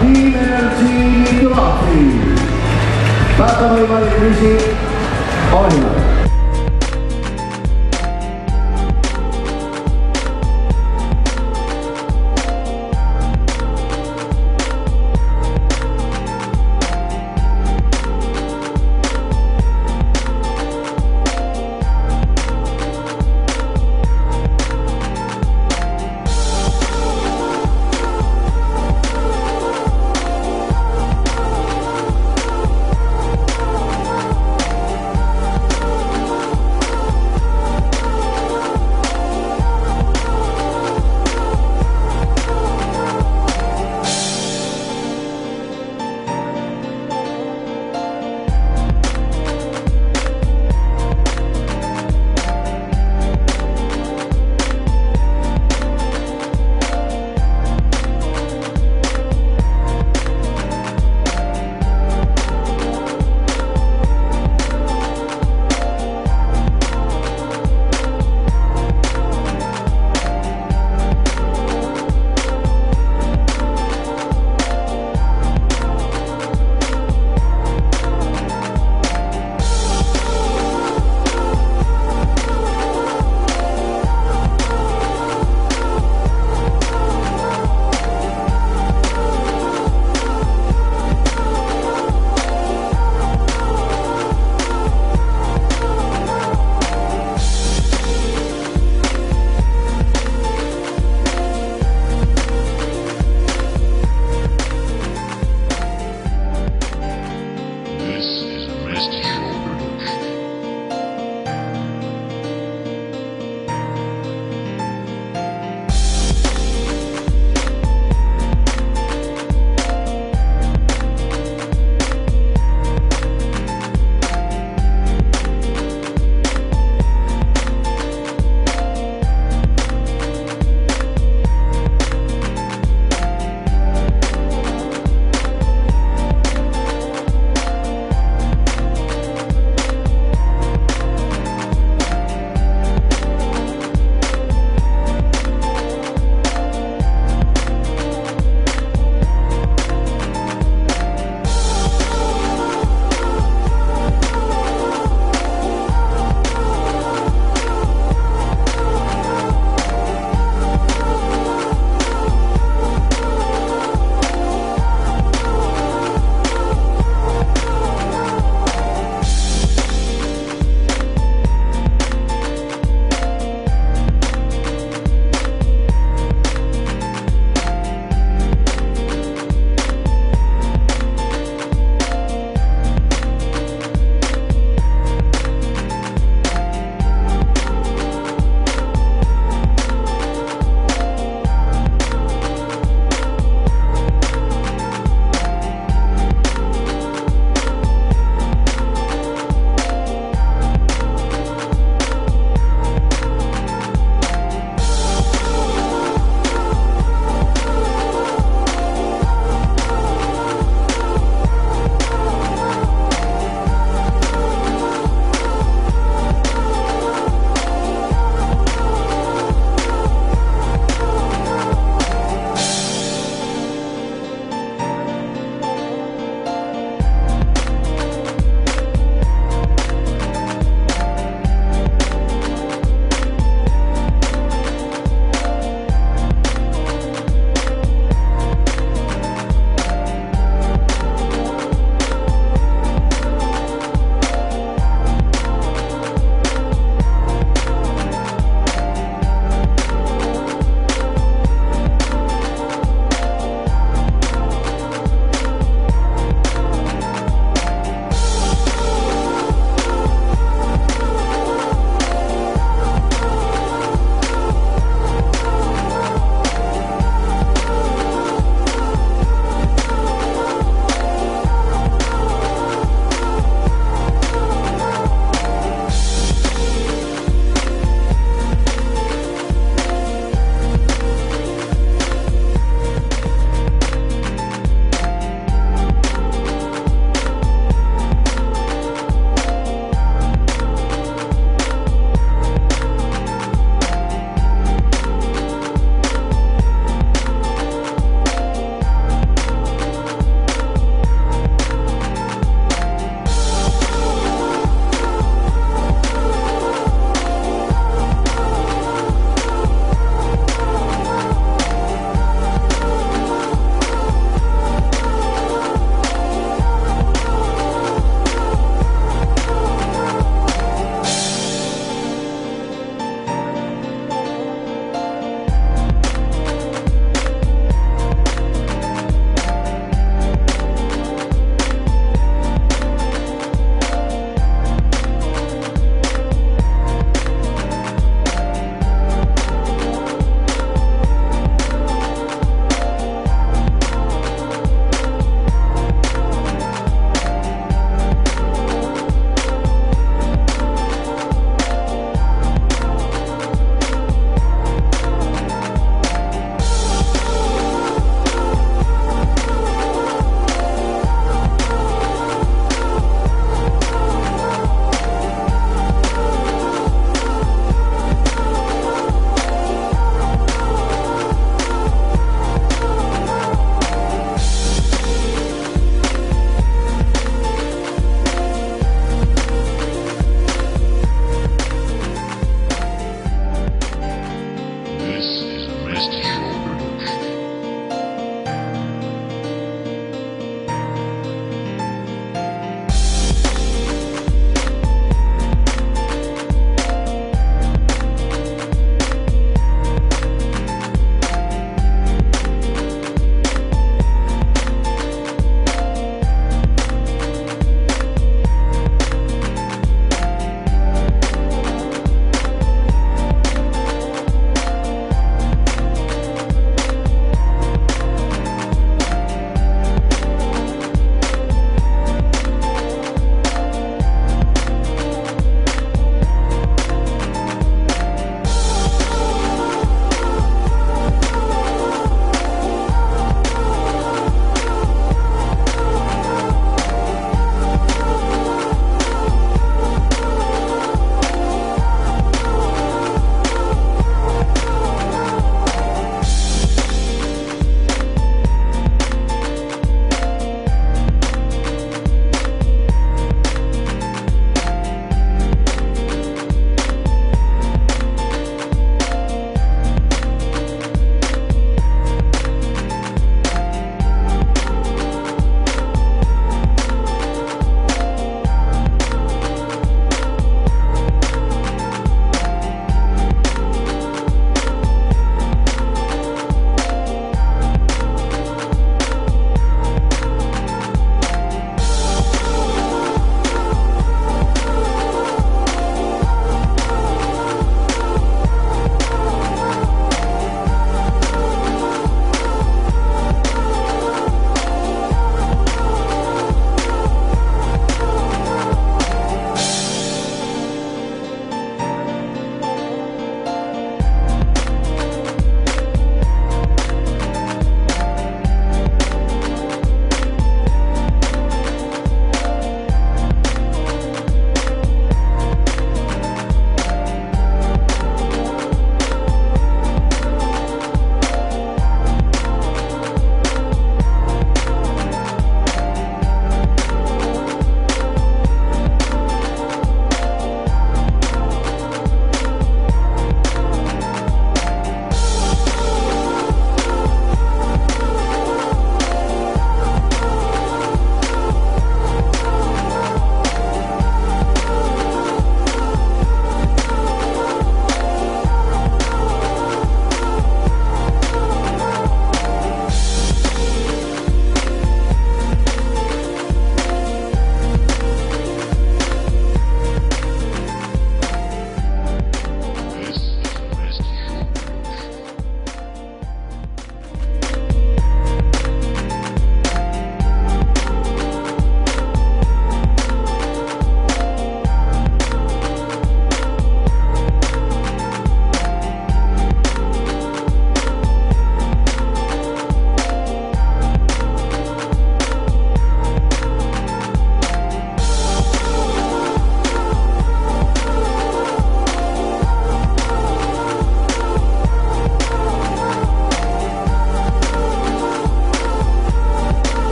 Team Energy Nicolati. Bata Baybay Music,